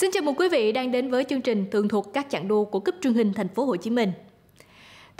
Xin chào mừng quý vị đang đến với chương trình tường thuật các chặng đua của cúp truyền hình thành phố Hồ Chí Minh.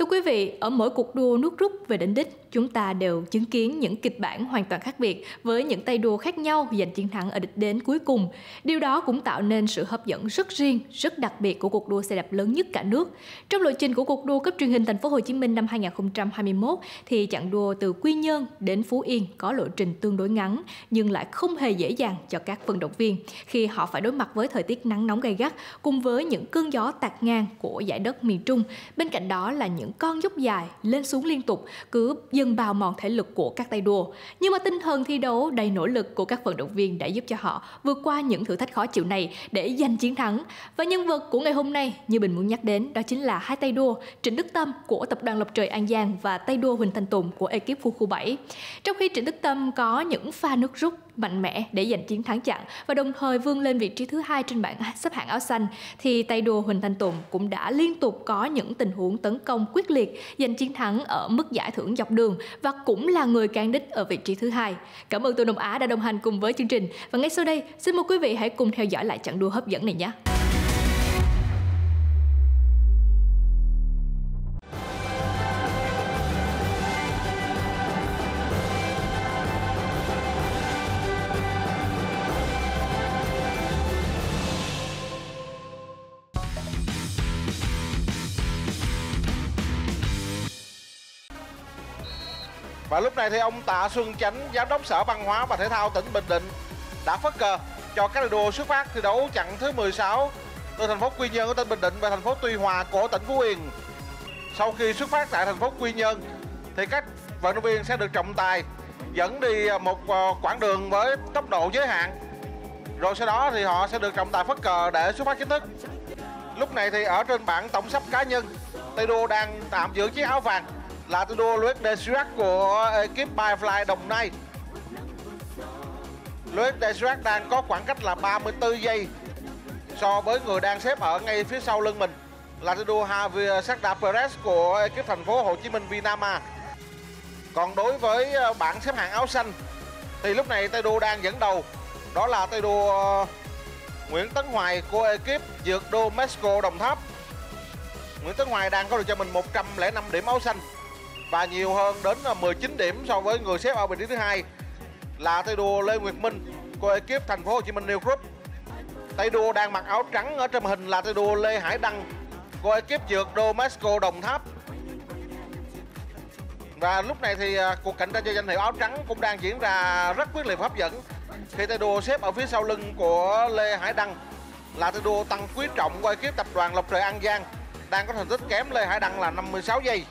Thưa quý vị, ở mỗi cuộc đua nước rút về đến đích, chúng ta đều chứng kiến những kịch bản hoàn toàn khác biệt với những tay đua khác nhau giành chiến thắng ở đích đến cuối cùng. Điều đó cũng tạo nên sự hấp dẫn rất riêng, rất đặc biệt của cuộc đua xe đạp lớn nhất cả nước. Trong lộ trình của cuộc đua cấp truyền hình thành phố Hồ Chí Minh năm 2021 thì chặng đua từ Quy Nhơn đến Phú Yên có lộ trình tương đối ngắn nhưng lại không hề dễ dàng cho các vận động viên khi họ phải đối mặt với thời tiết nắng nóng gay gắt cùng với những cơn gió tạt ngang của giải đất miền Trung. Bên cạnh đó là những con dốc dài lên xuống liên tục, cứ dần bào mòn thể lực của các tay đua. Nhưng mà tinh thần thi đấu đầy nỗ lực của các vận động viên đã giúp cho họ vượt qua những thử thách khó chịu này để giành chiến thắng. Và nhân vật của ngày hôm nay như Bình muốn nhắc đến đó chính là hai tay đua Trịnh Đức Tâm của tập đoàn Lộc Trời An Giang và tay đua Huỳnh Thanh Tùng của ekip khu khu 7. Trong khi Trịnh Đức Tâm có những pha nước rút mạnh mẽ để giành chiến thắng chặn và đồng thời vươn lên vị trí thứ hai trên bảng xếp hạng áo xanh, thì tay đua Huỳnh Thanh Tùng cũng đã liên tục có những tình huống tấn công quyết liệt, giành chiến thắng ở mức giải thưởng dọc đường và cũng là người can đích ở vị trí thứ hai. Cảm ơn Tô Đông Á đã đồng hành cùng với chương trình và ngay sau đây, xin mời quý vị hãy cùng theo dõi lại trận đua hấp dẫn này nhé. Và lúc này thì ông Tạ Xuân Chánh, Giám đốc Sở Văn hóa và Thể thao tỉnh Bình Định đã phất cờ cho các đội đua xuất phát thi đấu chặng thứ 16 từ thành phố Quy Nhơn của tỉnh Bình Định và thành phố Tuy Hòa của tỉnh Phú Yên. Sau khi xuất phát tại thành phố Quy Nhơn thì các vận động viên sẽ được trọng tài dẫn đi một ờ, quãng đường với tốc độ giới hạn. Rồi sau đó thì họ sẽ được trọng tài phất cờ để xuất phát chính thức. Lúc này thì ở trên bảng tổng sắp cá nhân, tay đua đang tạm giữ chiếc áo vàng là tay đua Luis de Chirac của ekip Firefly Đồng Nai. Luis de Chirac đang có khoảng cách là 34 giây so với người đang xếp ở ngay phía sau lưng mình là tay đua Javier Sarda Perez của ekip thành phố Hồ Chí Minh, Vinama. Còn đối với ờ, bảng xếp hạng áo xanh, thì lúc này tay đua đang dẫn đầu đó là tay đua ờ, Nguyễn Tấn Hoài của ekip Dược Đô Mexico Đồng Tháp. Nguyễn Tấn Hoài đang có được cho mình 105 điểm áo xanh và nhiều hơn đến à, 19 điểm so với người xếp ở vị trí thứ hai là tay đua Lê Nguyệt Minh của ekip Thành phố Hồ Chí Minh New Group. Tay đua đang mặc áo trắng ở trên hình là tay đua Lê Hải Đăng của ekip Dược Đô Đồng Tháp. Và lúc này thì à, cuộc cạnh tranh cho danh hiệu áo trắng cũng đang diễn ra rất quyết liệt và hấp dẫn khi tay đua xếp ở phía sau lưng của Lê Hải Đăng là tay đua Tăng Quý Trọng của ekip tập đoàn Lộc Trời An Giang đang có thành tích kém Lê Hải Đăng là 56 giây.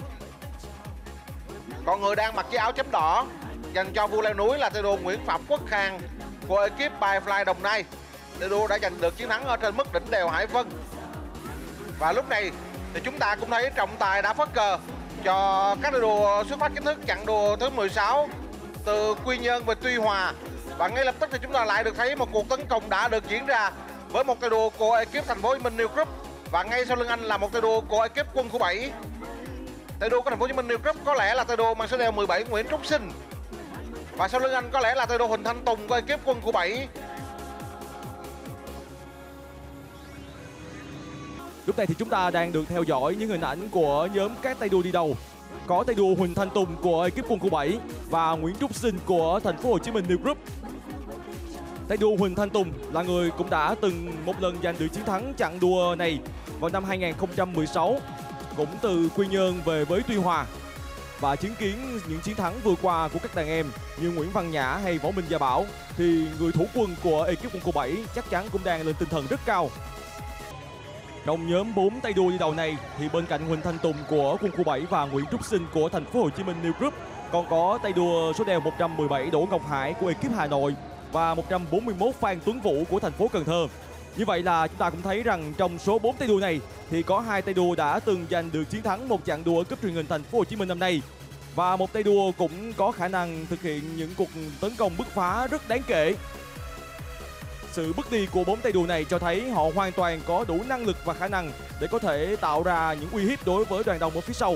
Còn người đang mặc chiếc áo chấm đỏ dành cho vua leo núi là tay đua Nguyễn Phạm Quốc Khang của ekip Firefly Đồng Nai. Tay đua đã giành được chiến thắng ở trên mức đỉnh đèo Hải Vân. Và lúc này thì chúng ta cũng thấy trọng tài đã phất cờ cho các tay đua xuất phát chính thức chặng đua thứ 16 từ Quy Nhơn về Tuy Hòa. Và ngay lập tức thì chúng ta lại được thấy một cuộc tấn công đã được diễn ra với một tay đua của ekip thành phố Hồ Minh New Group và ngay sau lưng anh là một tay đua của ekip quân khu 7 tay đua của thành phố Hồ Chí Minh New Cup có lẽ là tay đua mang số đeo 17 Nguyễn Trúc Sinh và sau lưng anh có lẽ là tay đua Huỳnh Thanh Tùng của ekip quân của 7 Lúc này thì chúng ta đang được theo dõi những hình ảnh của nhóm các tay đua đi đầu. Có tay đua Huỳnh Thanh Tùng của ekip quân khu 7 và Nguyễn Trúc Sinh của thành phố Hồ Chí Minh New Group. Tay đua Huỳnh Thanh Tùng là người cũng đã từng một lần giành được chiến thắng chặng đua này vào năm 2016 cũng từ Quy Nhơn về với Tuy Hòa và chứng kiến những chiến thắng vừa qua của các đàn em như Nguyễn Văn Nhã hay Võ Minh Gia Bảo, thì người thủ quân của ekip quân khu 7 chắc chắn cũng đang lên tinh thần rất cao. Trong nhóm 4 tay đua đi đầu này, thì bên cạnh Huỳnh Thanh Tùng của quân khu 7 và Nguyễn Trúc Sinh của thành phố Hồ Chí Minh New Group, còn có tay đua số đeo 117 Đỗ Ngọc Hải của ekip Hà Nội và 141 Phan Tuấn Vũ của thành phố Cần Thơ. Như vậy là chúng ta cũng thấy rằng trong số 4 tay đua này thì có hai tay đua đã từng giành được chiến thắng một chặng đua cấp truyền hình thành phố Hồ Chí Minh năm nay và một tay đua cũng có khả năng thực hiện những cuộc tấn công bứt phá rất đáng kể. Sự bước đi của bốn tay đua này cho thấy họ hoàn toàn có đủ năng lực và khả năng để có thể tạo ra những uy hiếp đối với đoàn đồng ở phía sau.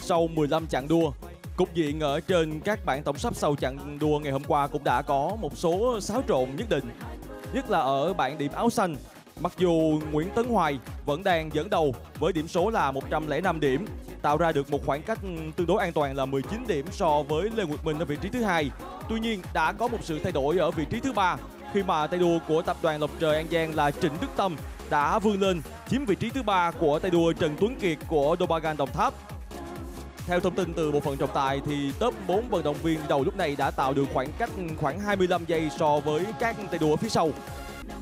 Sau 15 chặng đua, Cục diện ở trên các bảng tổng sắp sau trận đua ngày hôm qua cũng đã có một số xáo trộn nhất định. Nhất là ở bảng điểm áo xanh, mặc dù Nguyễn Tấn Hoài vẫn đang dẫn đầu với điểm số là 105 điểm, tạo ra được một khoảng cách tương đối an toàn là 19 điểm so với Lê Nguyệt Minh ở vị trí thứ hai. Tuy nhiên đã có một sự thay đổi ở vị trí thứ ba khi mà tay đua của tập đoàn Lộc Trời An Giang là Trịnh Đức Tâm đã vươn lên chiếm vị trí thứ ba của tay đua Trần Tuấn Kiệt của Dobagan Đồng Tháp theo thông tin từ bộ phận trọng tài thì top 4 vận động viên đầu lúc này đã tạo được khoảng cách khoảng 25 giây so với các tay đua ở phía sau.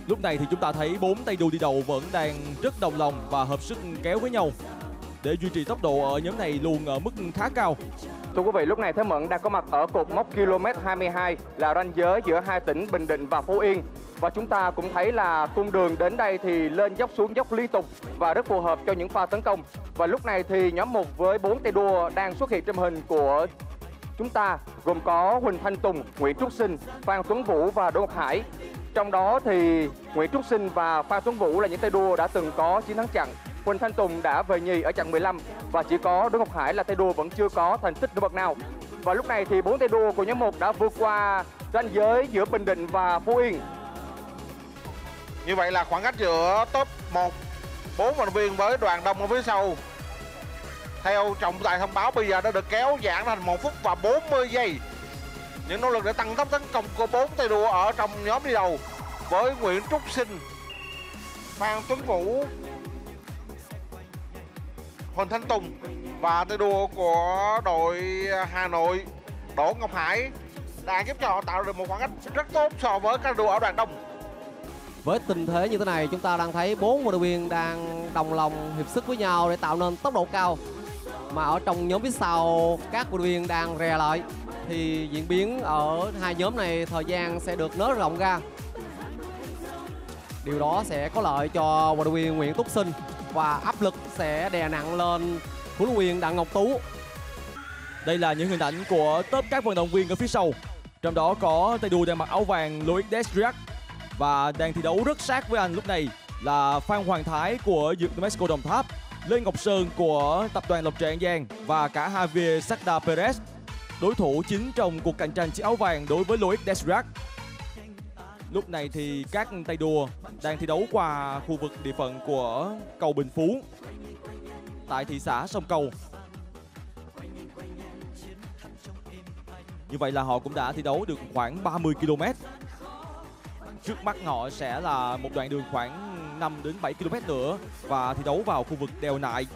Lúc này thì chúng ta thấy bốn tay đua đi đầu vẫn đang rất đồng lòng và hợp sức kéo với nhau để duy trì tốc độ ở nhóm này luôn ở mức khá cao. Thưa quý vị, lúc này Thế Mận đang có mặt ở cột mốc km 22 là ranh giới giữa hai tỉnh Bình Định và Phú Yên. Và chúng ta cũng thấy là cung đường đến đây thì lên dốc xuống dốc liên tục và rất phù hợp cho những pha tấn công. Và lúc này thì nhóm 1 với 4 tay đua đang xuất hiện trên hình của chúng ta gồm có Huỳnh Thanh Tùng, Nguyễn Trúc Sinh, Phan Tuấn Vũ và Đỗ Ngọc Hải. Trong đó thì Nguyễn Trúc Sinh và Phan Tuấn Vũ là những tay đua đã từng có chiến thắng chặn. Huỳnh Thanh Tùng đã về nhì ở chặng 15 và chỉ có Đỗ Ngọc Hải là tay đua vẫn chưa có thành tích nổi bật nào. Và lúc này thì bốn tay đua của nhóm 1 đã vượt qua ranh giới giữa Bình Định và Phú Yên như vậy là khoảng cách giữa top 1 bốn vận động viên với đoàn đông ở phía sau. Theo trọng tài thông báo, bây giờ đã được kéo giãn thành 1 phút và 40 giây. Những nỗ lực để tăng tốc tấn công của bốn tay đua ở trong nhóm đi đầu với Nguyễn Trúc Sinh, Phan Tuấn Vũ, Huỳnh Thanh Tùng và tay đua của đội Hà Nội, Đỗ Ngọc Hải đang giúp cho họ tạo được một khoảng cách rất tốt so với các đua ở đoàn đông với tình thế như thế này, chúng ta đang thấy bốn vận động viên đang đồng lòng hiệp sức với nhau để tạo nên tốc độ cao. Mà ở trong nhóm phía sau, các vận động viên đang rè lại. Thì diễn biến ở hai nhóm này, thời gian sẽ được nới rộng ra. Điều đó sẽ có lợi cho vận động viên Nguyễn Túc Sinh và áp lực sẽ đè nặng lên huấn luyện viên Đặng Ngọc Tú. Đây là những hình ảnh của top các vận động viên ở phía sau. Trong đó có tay đua đang mặc áo vàng Louis Desriac và đang thi đấu rất sát với anh lúc này là Phan Hoàng Thái của Dược Mexico Đồng Tháp, Lê Ngọc Sơn của tập đoàn Lộc Trạng Giang và cả Javier Sakda Perez. Đối thủ chính trong cuộc cạnh tranh chiếc áo vàng đối với Loic Desrac. Lúc này thì các tay đua đang thi đấu qua khu vực địa phận của cầu Bình Phú tại thị xã Sông Cầu. Như vậy là họ cũng đã thi đấu được khoảng 30 km Trước mắt họ sẽ là một đoạn đường khoảng 5 đến 7 km nữa và thi đấu vào khu vực đèo nại.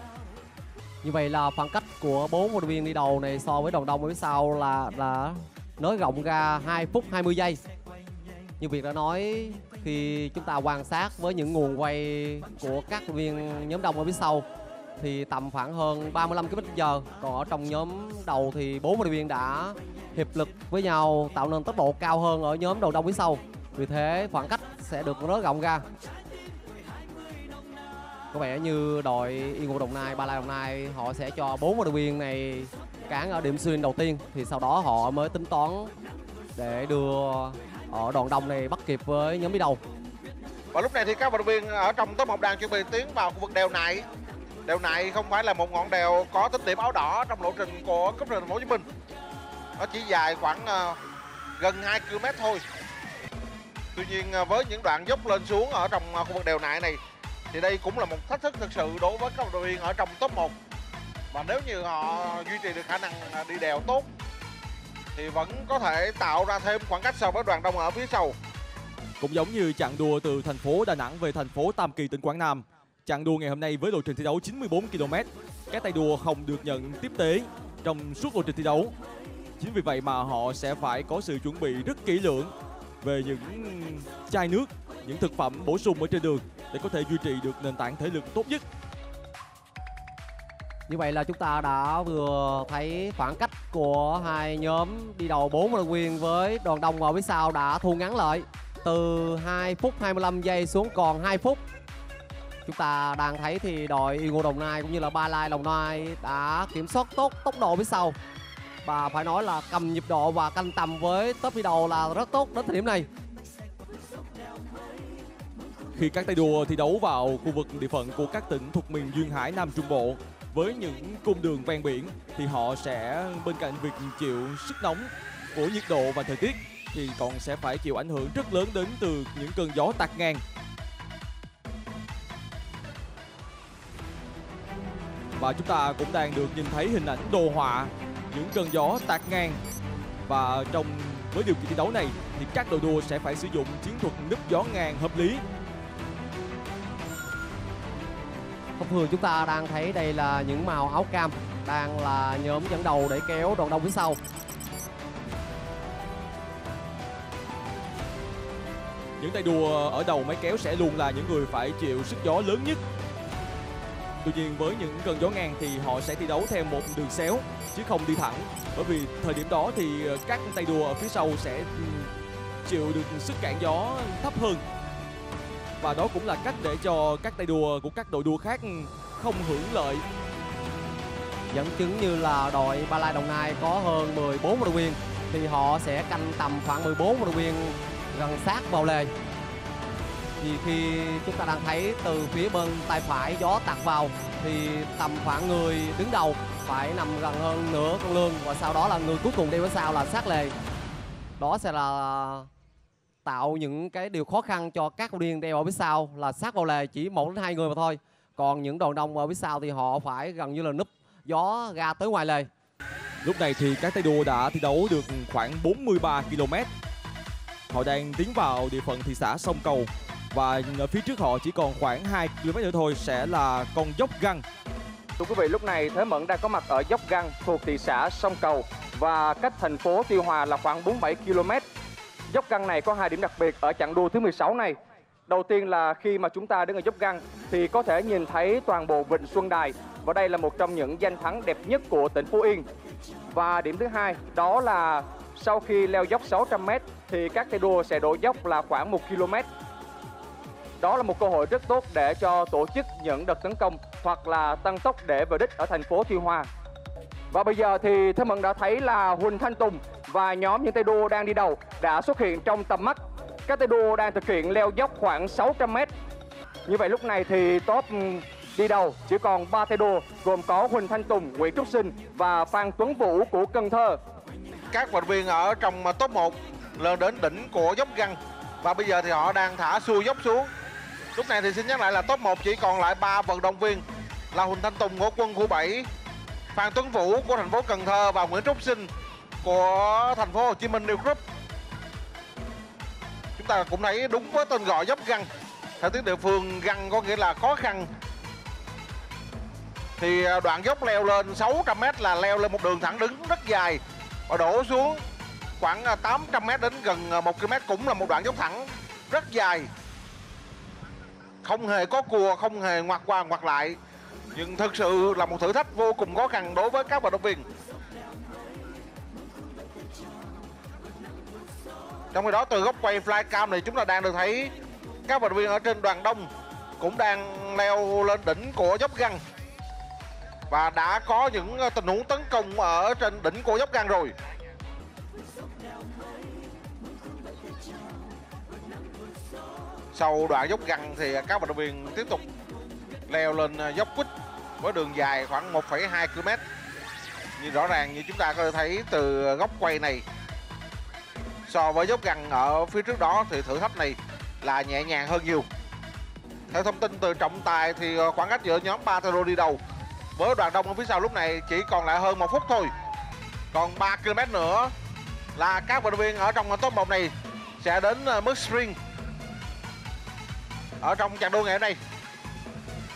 Như vậy là khoảng cách của bốn vận động viên đi đầu này so với đồng đông ở phía sau là là nới rộng ra 2 phút 20 giây. Như việc đã nói, khi chúng ta quan sát với những nguồn quay của các viên nhóm đông ở phía sau, thì tầm khoảng hơn 35 km giờ, còn ở trong nhóm đầu thì bốn vận động viên đã hiệp lực với nhau, tạo nên tốc độ cao hơn ở nhóm đầu đông phía sau vì thế khoảng cách sẽ được nới rộng ra có vẻ như đội Yên Ngô Đồng Nai, Ba Lai Đồng Nai họ sẽ cho bốn vận động viên này cán ở điểm xuyên đầu tiên thì sau đó họ mới tính toán để đưa ở đoàn đông này bắt kịp với nhóm đi đầu. Và lúc này thì các vận động viên ở trong top một đang chuẩn bị tiến vào khu vực đèo này. Đèo này không phải là một ngọn đèo có tính điểm áo đỏ trong lộ trình của cúp thành phố Hồ Chí Minh. Nó chỉ dài khoảng uh, gần 2 km thôi Tuy nhiên à, với những đoạn dốc lên xuống ở trong à, khu vực đèo nại này, thì đây cũng là một thách thức thực sự đối với các vận động viên ở trong top 1 và nếu như họ duy trì được khả năng à, đi đèo tốt, thì vẫn có thể tạo ra thêm khoảng cách so với đoàn đông ở phía sau. Cũng giống như chặng đua từ thành phố Đà Nẵng về thành phố Tam Kỳ, tỉnh Quảng Nam. Chặng đua ngày hôm nay với lộ trình thi đấu 94 km các tay đua không được nhận tiếp tế trong suốt lộ trình thi đấu. Chính vì vậy mà họ sẽ phải có sự chuẩn bị rất kỹ lưỡng về những chai nước, những thực phẩm bổ sung ở trên đường để có thể duy trì được nền tảng thể lực tốt nhất. Như vậy là chúng ta đã vừa thấy khoảng cách của hai nhóm đi đầu 4 vận động viên với đoàn đông ở phía sau đã thu ngắn lại từ 2 phút 25 giây xuống còn 2 phút. Chúng ta đang thấy thì đội Ngô Đồng Nai cũng như là Ba Lai Đồng Nai đã kiểm soát tốt tốc độ phía sau và phải nói là cầm nhịp độ và canh tầm với top đi đầu là rất tốt đến thời điểm này. Khi các tay đua thi đấu vào khu vực địa phận của các tỉnh thuộc miền duyên hải, Nam Trung Bộ, với những cung đường ven biển thì họ sẽ bên cạnh việc chịu sức nóng của nhiệt độ và thời tiết thì còn sẽ phải chịu ảnh hưởng rất lớn đến từ những cơn gió tạt ngang. Và chúng ta cũng đang được nhìn thấy hình ảnh đồ họa những cơn gió tạt ngang. Và trong với điều kiện thi đấu này thì các đội đua sẽ phải sử dụng chiến thuật núp gió ngang hợp lý. Thông thường chúng ta đang thấy đây là những màu áo cam đang là nhóm dẫn đầu để kéo đoàn đông phía sau. Những tay đua ở đầu máy kéo sẽ luôn là những người phải chịu sức gió lớn nhất Tuy nhiên, với những cơn gió ngang thì họ sẽ thi đấu theo một đường xéo, chứ không đi thẳng. Bởi vì thời điểm đó thì ờ, các tay đua ở phía sau sẽ chịu được sức cản gió thấp hơn. Và đó cũng là cách để cho các tay đua của các đội đua khác không hưởng lợi. Dẫn chứng như là đội Ba Lai Đồng Nai có hơn 14 vận động viên, thì họ sẽ canh tầm khoảng 14 vận động viên gần sát vào lề thì khi chúng ta đang thấy từ phía bên tay phải gió tạt vào, thì tầm khoảng người đứng đầu phải nằm gần hơn nửa con lương và sau đó là người cuối cùng đi phía sau là sát lề. Đó sẽ là tạo những cái điều khó khăn cho các cầu điên đeo ở phía sau là sát vào lề chỉ một đến hai người mà thôi. Còn những đoàn đông ở phía sau thì họ phải gần như là núp gió ra tới ngoài lề. Lúc này thì các tay đua đã thi đấu được khoảng 43 km họ đang tiến vào địa phận thị xã sông cầu và ờ, phía trước họ chỉ còn khoảng 2 km nữa thôi sẽ là con dốc găng Thưa quý vị, lúc này Thế Mẫn đang có mặt ở dốc găng thuộc thị xã Sông Cầu và cách thành phố Tuy Hòa là khoảng 47 km. Dốc găng này có hai điểm đặc biệt ở chặng đua thứ 16 này. Đầu tiên là khi mà chúng ta đứng ở dốc găng thì có thể nhìn thấy toàn bộ Vịnh Xuân Đài và đây là một trong những danh thắng đẹp nhất của tỉnh Phú Yên. Và điểm thứ hai đó là sau khi leo dốc 600m thì các tay đua sẽ đổ dốc là khoảng 1 km đó là một cơ hội rất tốt để cho tổ chức những đợt tấn công hoặc là tăng tốc để về đích ở thành phố Tuy Hòa. Và bây giờ thì Thế Mận đã thấy là Huỳnh Thanh Tùng và nhóm những tay đua đang đi đầu đã xuất hiện trong tầm mắt. Các tay đua đang thực hiện leo dốc khoảng 600 m. Như vậy lúc này thì top đi đầu chỉ còn 3 tay đua gồm có Huỳnh Thanh Tùng, Nguyễn Trúc Sinh và Phan Tuấn Vũ của Cần Thơ. Các vận viên ở trong top 1 lên đến đỉnh của dốc găng và bây giờ thì họ đang thả xuôi dốc xuống Lúc này thì xin nhắc lại là top 1 chỉ còn lại 3 vận động viên là Huỳnh Thanh Tùng của quân khu 7, Phan Tuấn Vũ của thành phố Cần Thơ và Nguyễn Trúc Sinh của thành phố Hồ Chí Minh New Group. Chúng ta cũng thấy đúng với tên gọi dốc găng. Theo tiếng địa phương găng có nghĩa là khó khăn. Thì à, đoạn dốc leo lên 600m là leo lên một đường thẳng đứng rất dài và đổ xuống khoảng à, 800m đến gần à, 1 km cũng là một đoạn dốc thẳng rất dài không hề có cùa không hề ngoặt qua, ngoặt lại. Nhưng thực sự là một thử thách vô cùng khó khăn đối với các vận động viên. Trong khi đó, từ góc quay flycam này chúng ta đang được thấy các vận động viên ở trên đoàn đông cũng đang leo lên đỉnh của dốc găng. Và đã có những tình huống tấn công ở trên đỉnh của dốc găng rồi. Sau đoạn dốc găng thì các vận động viên tiếp tục leo lên à, dốc quýt với đường dài khoảng 1,2 km như rõ ràng như chúng ta có thể thấy từ góc quay này so với dốc găng ở phía trước đó thì thử thách này là nhẹ nhàng hơn nhiều. Theo thông tin từ trọng tài thì à, khoảng cách giữa nhóm Patero đi đầu với đoàn đông ở phía sau lúc này chỉ còn lại hơn một phút thôi. Còn 3 km nữa là các vận động viên ở trong top 1 này sẽ đến à, mức sprint ở trong chặng đua ngày hôm nay.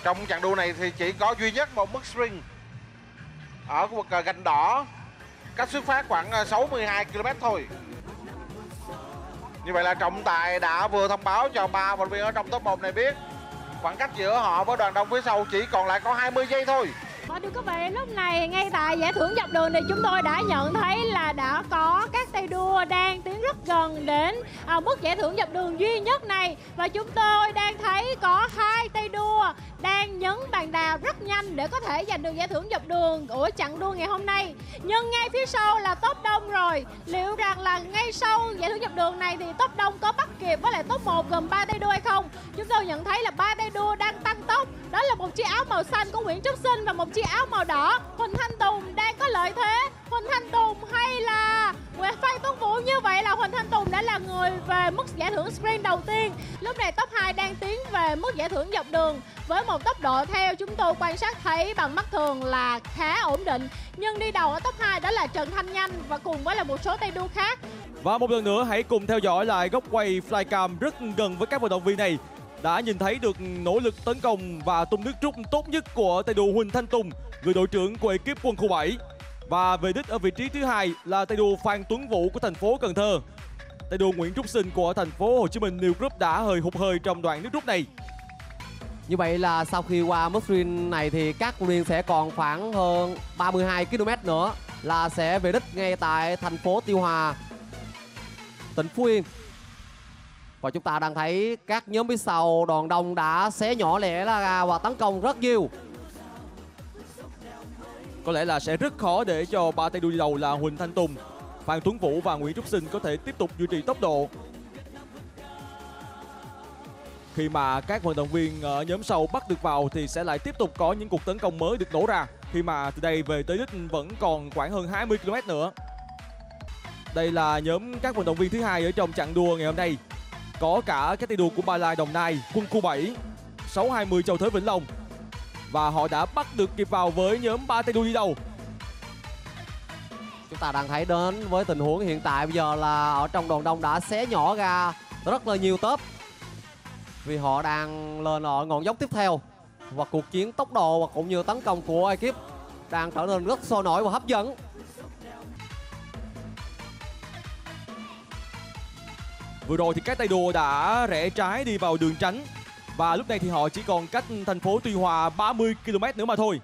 Trong chặng đua này thì chỉ có duy nhất một mức string. Ở khu vực ờ, gành đỏ, cách xuất phát khoảng ờ, 62 km thôi. Như vậy là trọng tài đã vừa thông báo cho ba vận viên ở trong top 1 này biết khoảng cách giữa họ với đoàn đông phía sau chỉ còn lại có 20 giây thôi và thưa quý vị, lúc này ngay tại giải thưởng dọc đường thì chúng tôi đã nhận thấy là đã có các tay đua đang tiến rất gần đến à, mức giải thưởng dọc đường duy nhất này và chúng tôi đang thấy có hai tay đua đang nhấn bàn đạp rất nhanh để có thể giành được giải thưởng dọc đường của chặng đua ngày hôm nay. Nhưng ngay phía sau là top đông rồi. Liệu rằng là ngay sau giải thưởng dọc đường này thì top đông có bắt kịp với lại top 1 gồm ba tay đua hay không chúng tôi nhận thấy là ba tay đua đang tăng tốc đó là một chiếc áo màu xanh của Nguyễn Trúc Sinh và một chiếc áo màu đỏ. Huỳnh Thanh Tùng đang có lợi thế. Huỳnh Thanh Tùng hay là Nguyễn Phan Tuấn Vũ? Như vậy là Huỳnh Thanh Tùng đã là người về mức giải thưởng sprint đầu tiên. Lúc này top 2 đang tiến về mức giải thưởng dọc đường. Với một tốc độ theo chúng tôi quan sát thấy bằng mắt thường là khá ổn định. Nhưng đi đầu ở top 2 đó là Trần Thanh Nhanh và cùng với là một số tay đua khác. Và một lần nữa, hãy cùng theo dõi lại góc quay flycam rất gần với các vận động viên này đã nhìn thấy được nỗ lực tấn công và tung nước rút tốt nhất của tay đua Huỳnh Thanh Tùng, người đội trưởng của ekip quân khu 7. Và về đích ở vị trí thứ hai là tay đua Phan Tuấn Vũ của thành phố Cần Thơ. Tay đua Nguyễn Trúc Sinh của thành phố Hồ Chí Minh New Group đã hơi hụt hơi trong đoạn nước rút này. Như vậy là sau khi qua mức stream này thì các quân viên sẽ còn khoảng hơn 32 km nữa là sẽ về đích ngay tại thành phố Tiêu Hòa, tỉnh Phú Yên. Và chúng ta đang thấy các nhóm phía sau đoàn đông đã xé nhỏ lẻ ra và tấn công rất nhiều. Có lẽ là sẽ rất khó để cho ba tay đua đầu là Huỳnh Thanh Tùng, Phan Tuấn Vũ và Nguyễn Trúc Sinh có thể tiếp tục duy trì tốc độ. Khi mà các vận động viên ở nhóm sau bắt được vào thì sẽ lại tiếp tục có những cuộc tấn công mới được nổ ra. Khi mà từ đây về tới đích vẫn còn khoảng hơn 20 km nữa. Đây là nhóm các vận động viên thứ hai ở trong chặng đua ngày hôm nay. Có cả các tay đua của Ba Lai Đồng Nai, quân khu 7, 620 Châu Thới Vĩnh Long. Và họ đã bắt được kịp vào với nhóm ba tay đua đi đầu. Chúng ta đang thấy đến với tình huống hiện tại bây giờ là ở trong đoàn đông đã xé nhỏ ra rất là nhiều tớp. Vì họ đang lên ở ngọn dốc tiếp theo. Và cuộc chiến tốc độ và cũng như tấn công của ekip đang trở nên rất sôi nổi và hấp dẫn. Vừa rồi thì các tay đua đã rẽ trái đi vào đường tránh và lúc này thì họ chỉ còn cách thành phố Tuy Hòa 30 km nữa mà thôi.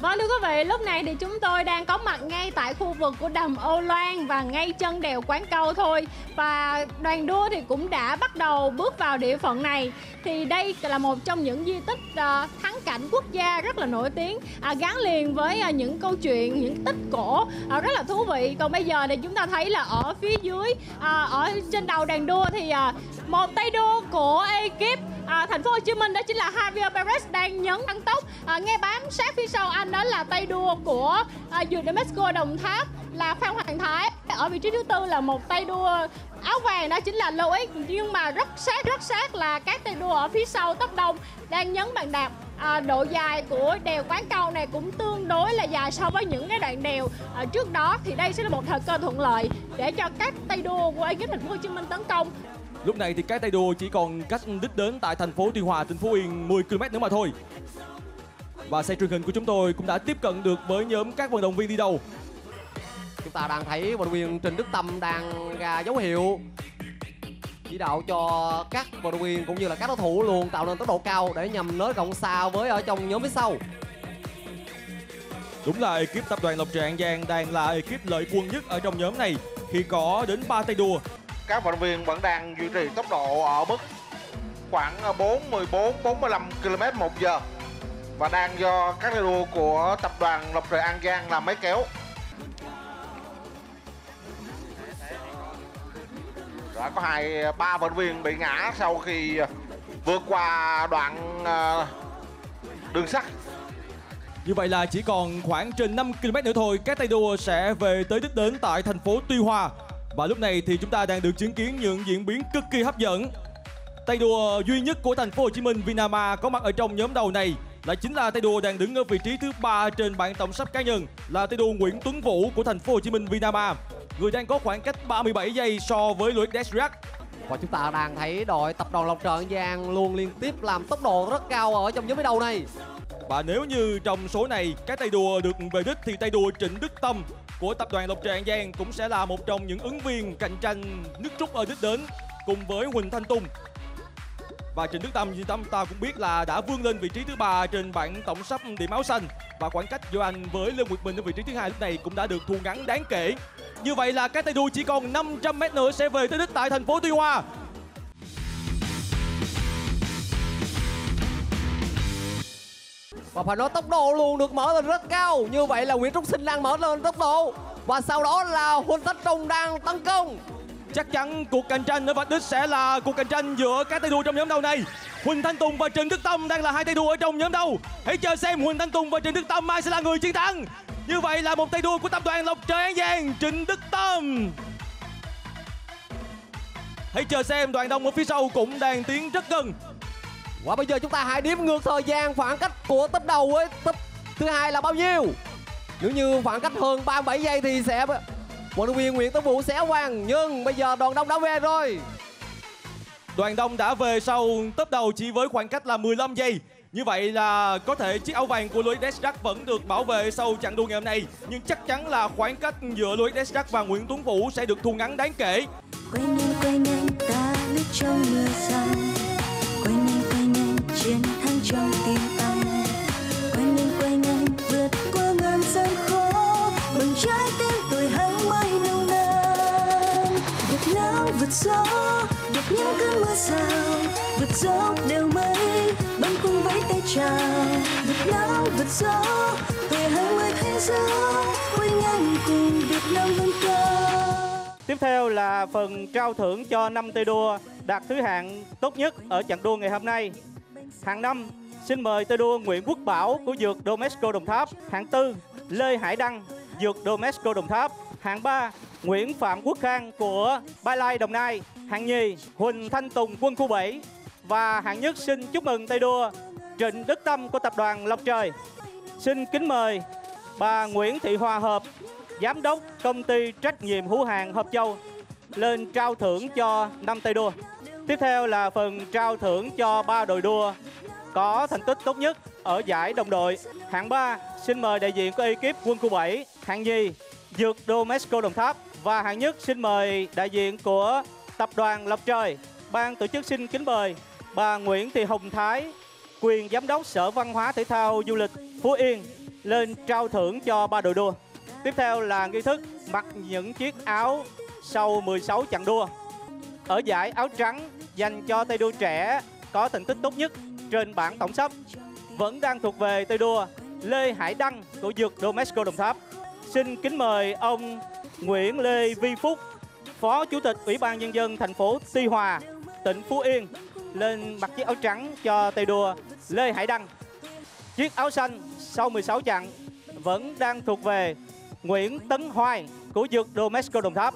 Vâng thưa quý vị, lúc này thì chúng tôi đang có mặt ngay tại khu vực của đầm Âu Loan và ngay chân đèo Quán Câu thôi. Và đoàn đua thì cũng đã bắt đầu bước vào địa phận này. Thì đây là một trong những di tích ờ, thắng cảnh quốc gia rất là nổi tiếng. À, gắn liền với ờ, những câu chuyện, những tích cổ ờ, rất là thú vị. Còn bây giờ thì chúng ta thấy là ở phía dưới, ở trên đầu đàn đua thì một tay đua của ekip à, thành phố Hồ Chí Minh đó chính là Javier Perez đang nhấn tăng tốc. À, nghe bám sát phía sau anh đó là tay đua của à, Mexico Đồng Tháp là Phan Hoàng Thái. Ở vị trí thứ tư là một tay đua áo vàng đó chính là Loic nhưng mà rất sát rất sát là các tay đua ở phía sau tốc đông đang nhấn bàn đạp. À, độ dài của đèo quán câu này cũng tương đối là dài so với những cái đoạn đèo à, trước đó. Thì đây sẽ là một thời cơ thuận lợi để cho các tay đua của ekip thành phố Hồ Chí Minh tấn công. Lúc này thì các tay đua chỉ còn cách đích đến tại thành phố Tuy Hòa, tỉnh Phú Yên 10 km nữa mà thôi. Và xe truyền hình của chúng tôi cũng đã tiếp cận được với nhóm các vận động viên đi đầu. Chúng ta đang thấy vận động viên Trình Đức Tâm đang ra dấu hiệu chỉ đạo cho các vận động viên cũng như là các đối thủ luôn tạo nên tốc độ cao để nhằm nới rộng xa với ở trong nhóm phía sau. Đúng là ekip tập đoàn Lộc Trại An Giang đang là ekip lợi quân nhất ở trong nhóm này khi có đến 3 tay đua các vận động viên vẫn đang duy trì tốc độ ở mức khoảng 4 14 45 km một giờ và đang do các tay đua của tập đoàn Lộc Trời An Giang làm máy kéo. Đã có hai ba vận viên bị ngã sau khi vượt qua đoạn ờ, đường sắt. Như vậy là chỉ còn khoảng trên 5 km nữa thôi, các tay đua sẽ về tới đích đến tại thành phố Tuy Hòa và lúc này thì chúng ta đang được chứng kiến những diễn biến cực kỳ hấp dẫn. Tay đua duy nhất của thành phố Hồ Chí Minh Vinama có mặt ở trong nhóm đầu này là chính là tay đua đang đứng ở vị trí thứ ba trên bảng tổng sắp cá nhân là tay đua Nguyễn Tuấn Vũ của thành phố Hồ Chí Minh Vinama. Người đang có khoảng cách 37 giây so với Luis Desirac. Và chúng ta đang thấy đội tập đoàn Lộc Trời Giang luôn liên tiếp làm tốc độ rất cao ở trong nhóm đầu này. Và nếu như trong số này các tay đua được về đích thì tay đua Trịnh Đức Tâm của tập đoàn Lộc Tràng Giang cũng sẽ là một trong những ứng viên cạnh tranh nước rút ở đích đến cùng với Huỳnh Thanh Tùng. Và Trịnh Đức Tâm như tâm ta cũng biết là đã vươn lên vị trí thứ ba trên bảng tổng sắp điểm áo xanh và khoảng cách giữa anh với Lê Nguyệt Bình ở vị trí thứ hai lúc này cũng đã được thu ngắn đáng kể. Như vậy là các tay đua chỉ còn 500 m nữa sẽ về tới đích tại thành phố Tuy Hòa. Và phải nói tốc độ luôn được mở lên rất cao Như vậy là Nguyễn Trúc Sinh đang mở lên tốc độ và sau đó là Huỳnh Thanh Tùng đang tấn công Chắc chắn cuộc cạnh tranh ở vạch đích sẽ là cuộc cạnh tranh giữa các tay đua trong nhóm đầu này. Huỳnh Thanh Tùng và Trịnh Đức Tâm đang là hai tay đua ở trong nhóm đầu. Hãy chờ xem Huỳnh Thanh Tùng và Trịnh Đức Tâm ai sẽ là người chiến thắng. Như vậy là một tay đua của tập đoàn Lộc Trời An Giang, Trịnh Đức Tâm. Hãy chờ xem đoàn đông ở phía sau cũng đang tiến rất gần. Và bây giờ chúng ta hãy đếm ngược thời gian khoảng cách của tấp đầu với tấp thứ hai là bao nhiêu Nếu như khoảng cách hơn 37 giây thì sẽ vận động viên Nguyễn Tấn Vũ sẽ hoàng nhưng bây giờ đoàn đông đã về rồi Đoàn đông đã về sau tấp đầu chỉ với khoảng cách là 15 giây. Như vậy là có thể chiếc áo vàng của Louis Desjardins vẫn được bảo vệ sau chặng đua ngày hôm nay. Nhưng chắc chắn là khoảng cách giữa Louis Desjardins và Nguyễn Tuấn Vũ sẽ được thu ngắn đáng kể. Quên nhanh quên nhanh ta lướt trong mưa răng Quên nhanh quên nhanh chiến thắng trong tim anh Quên nhanh quên nhanh vượt qua ngàn gian khó. Bằng trái tim tuổi hai mươi nồng nàn. Vượt nắng vượt gió vượt những cơn mưa rào vượt dốc đều mơ cùng Việt Nam vượt gió về hai mươi thế giới quay nhanh cùng việt nam vươn cao Tiếp theo là phần trao thưởng cho năm tay đua đạt thứ hạng tốt nhất ở chặng đua ngày hôm nay. Hạng năm xin mời tay đua Nguyễn Quốc Bảo của dược Domesco Đồng Tháp. Hạng tư Lê Hải Đăng, dược Domesco Đồng Tháp. Hạng ba Nguyễn Phạm Quốc Khang của Ba Lai Đồng Nai. Hạng nhì Huỳnh Thanh Tùng quân khu 7 và hạng nhất xin chúc mừng tay đua Trịnh Đức Tâm của tập đoàn Lộc Trời. Xin kính mời bà Nguyễn Thị Hòa Hợp, giám đốc công ty trách nhiệm hữu hạn Hợp Châu lên trao thưởng cho năm tay đua. Tiếp theo là phần trao thưởng cho ba đội đua có thành tích tốt nhất ở giải đồng đội. Hạng 3 xin mời đại diện của ekip quân khu 7, hạng nhì Dược Domesco Đồng Tháp và hạng nhất xin mời đại diện của tập đoàn Lộc Trời. Ban tổ chức xin kính mời bà Nguyễn Thị Hồng Thái, quyền giám đốc Sở Văn hóa Thể thao Du lịch Phú Yên lên trao thưởng cho ba đội đua. Tiếp theo là nghi thức mặc những chiếc áo sau 16 chặng đua. Ở giải áo trắng dành cho tay đua trẻ có thành tích tốt nhất trên bảng tổng sắp vẫn đang thuộc về tay đua Lê Hải Đăng của dược Domesco Đồng Tháp. Xin kính mời ông Nguyễn Lê Vi Phúc, Phó Chủ tịch Ủy ban Nhân dân thành phố Tuy Hòa, tỉnh Phú Yên lên mặc chiếc áo trắng cho tay đua Lê Hải Đăng. Chiếc áo xanh sau 16 chặng vẫn đang thuộc về Nguyễn Tấn Hoài của dược Domesco Đồng Tháp.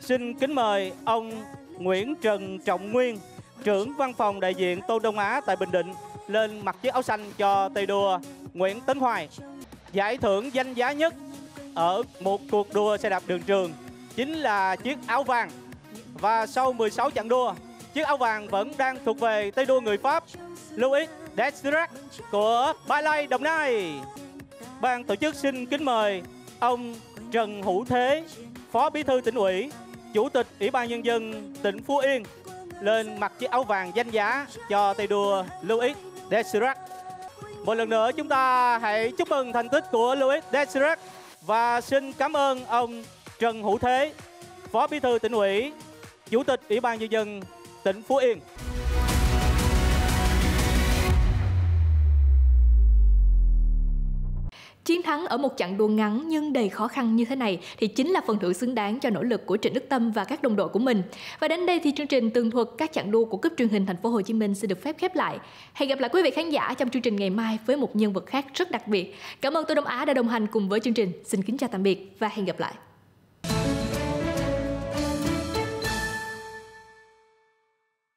Xin kính mời ông Nguyễn Trần Trọng Nguyên, trưởng văn phòng đại diện Tô Đông Á tại Bình Định lên mặc chiếc áo xanh cho tay đua Nguyễn Tấn Hoài. Giải thưởng danh giá nhất ở một cuộc đua xe đạp đường trường chính là chiếc áo vàng. Và sau 16 chặng đua, chiếc áo vàng vẫn đang thuộc về tay đua người Pháp Louis Desirac của Ba Lai Đồng Nai. Ban tổ chức xin kính mời ông Trần Hữu Thế, Phó Bí thư tỉnh ủy, Chủ tịch Ủy ban Nhân dân tỉnh Phú Yên lên mặc chiếc áo vàng danh giá cho tay đua Louis Desirac. Một lần nữa chúng ta hãy chúc mừng thành tích của Louis Desirac và xin cảm ơn ông Trần Hữu Thế, Phó Bí thư tỉnh ủy, Chủ tịch Ủy ban Nhân dân tỉnh Phú Yên. Chiến thắng ở một chặng đua ngắn nhưng đầy khó khăn như thế này thì chính là phần thưởng xứng đáng cho nỗ lực của Trịnh Đức Tâm và các đồng đội của mình. Và đến đây thì chương trình tường thuật các chặng đua của cúp truyền hình Thành phố Hồ Chí Minh sẽ được phép khép lại. Hẹn gặp lại quý vị khán giả trong chương trình ngày mai với một nhân vật khác rất đặc biệt. Cảm ơn Tô Đông Á đã đồng hành cùng với chương trình. Xin kính chào tạm biệt và hẹn gặp lại.